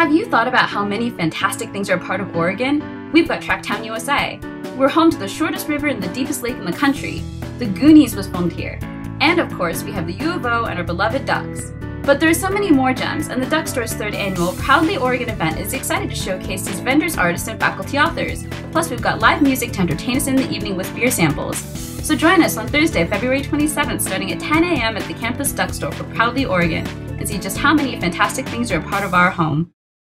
Have you thought about how many fantastic things are a part of Oregon? We've got Tracktown, USA. We're home to the shortest river and the deepest lake in the country. The Goonies was filmed here. And of course, we have the U of O and our beloved Ducks. But there are so many more gems, and the Duck Store's third annual Proudly Oregon event is excited to showcase these vendors, artists, and faculty authors. Plus, we've got live music to entertain us in the evening with beer samples. So join us on Thursday, February 27th, starting at 10 a.m. at the campus Duck Store for Proudly Oregon, and see just how many fantastic things are a part of our home.